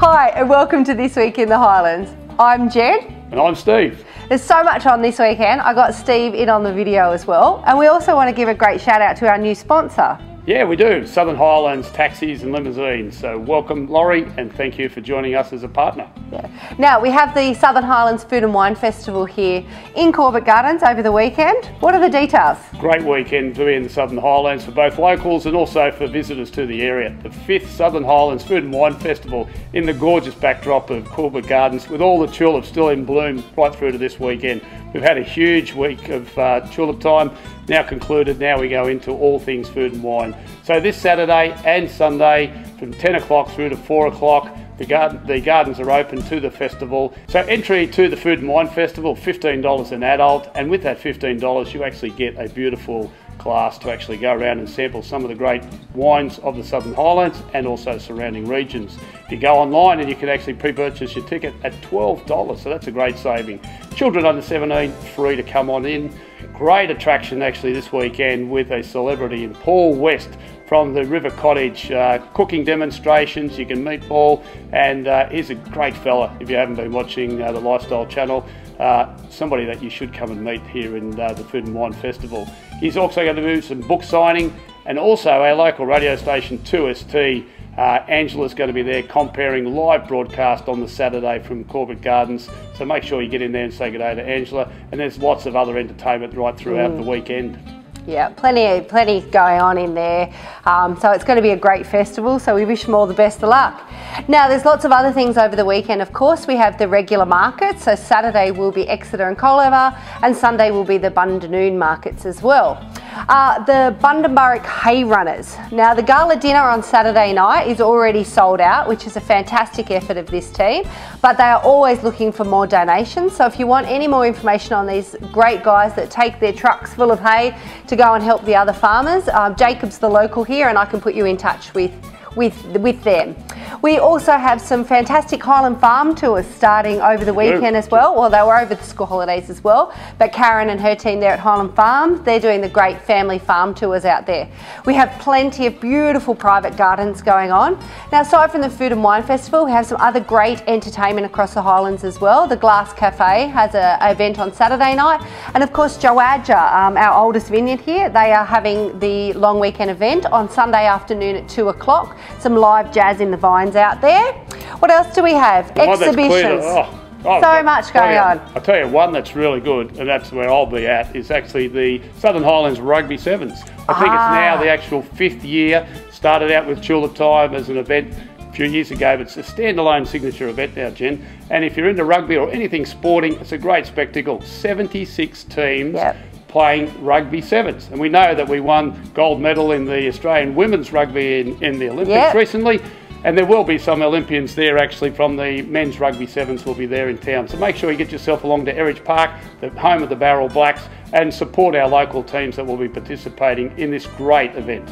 Hi, and welcome to This Week in the Highlands. I'm Jen. And I'm Steve. There's so much on this weekend. I got Steve in on the video as well. And we also want to give a great shout out to our new sponsor. Yeah, we do. Southern Highlands Taxis and Limousines. So welcome, Laurie, and thank you for joining us as a partner. Yeah. Now, we have the Southern Highlands Food and Wine Festival here in Corbett Gardens over the weekend. What are the details? Great weekend to be in the Southern Highlands for both locals and also for visitors to the area. The fifth Southern Highlands Food and Wine Festival in the gorgeous backdrop of Corbett Gardens with all the tulips still in bloom right through to this weekend. We've had a huge week of uh, tulip time now concluded. Now we go into all things food and wine. So this Saturday and Sunday from 10 o'clock through to 4 o'clock, the, garden, the gardens are open to the festival. So entry to the Food and Wine Festival, $15 an adult, and with that $15 you actually get a beautiful class to actually go around and sample some of the great wines of the Southern Highlands and also surrounding regions. If you go online and you can actually pre-purchase your ticket at $12, so that's a great saving. Children under 17, free to come on in. Great attraction actually this weekend with a celebrity in Paul West from the River Cottage uh, cooking demonstrations. You can meet Paul, and uh, he's a great fella if you haven't been watching uh, the Lifestyle Channel. Uh, somebody that you should come and meet here in uh, the Food and Wine Festival. He's also going to do some book signing, and also our local radio station 2ST. Uh, Angela's going to be there comparing live broadcast on the Saturday from Corbett Gardens. So make sure you get in there and say good day to Angela. And there's lots of other entertainment right throughout mm. the weekend. Yeah, plenty, plenty going on in there. Um, so it's going to be a great festival. So we wish them all the best of luck. Now, there's lots of other things over the weekend. Of course, we have the regular markets. So Saturday will be Exeter and Colo Vale, and Sunday will be the Bundanoon markets as well. Uh, the Burrumbuttock Hay Runners. Now, the gala dinner on Saturday night is already sold out, which is a fantastic effort of this team, but they are always looking for more donations. So, if you want any more information on these great guys that take their trucks full of hay to go and help the other farmers, um, Jacob's the local here, and I can put you in touch with with, with them. We also have some fantastic Highland Farm tours starting over the weekend as well. Well, they were over the school holidays as well. But Karen and her team there at Highland Farm, they're doing the great family farm tours out there. We have plenty of beautiful private gardens going on. Now, aside from the Food and Wine Festival, we have some other great entertainment across the Highlands as well. The Glass Cafe has an event on Saturday night. And of course, Joadja, um, our oldest vineyard here, they are having the long weekend event on Sunday afternoon at 2 o'clock some live jazz in the out there. What else do we have? The Exhibitions. Oh, oh, so much going you, on. I'll tell you one that's really good, and that's where I'll be at, is actually the Southern Highlands Rugby Sevens. I think ah. it's now the actual fifth year. Started out with Tulip Time as an event a few years ago, but it's a standalone signature event now, Jen. And if you're into rugby or anything sporting, it's a great spectacle. 76 teams. Yep playing rugby sevens. And we know that we won gold medal in the Australian women's rugby in, in the Olympics yep. recently. And there will be some Olympians there actually from the men's rugby sevens will be there in town. So make sure you get yourself along to Erridge Park, the home of the Bowral Blacks, and support our local teams that will be participating in this great event.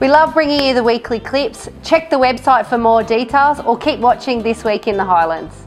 We love bringing you the weekly clips. Check the website for more details or keep watching This Week in the Highlands.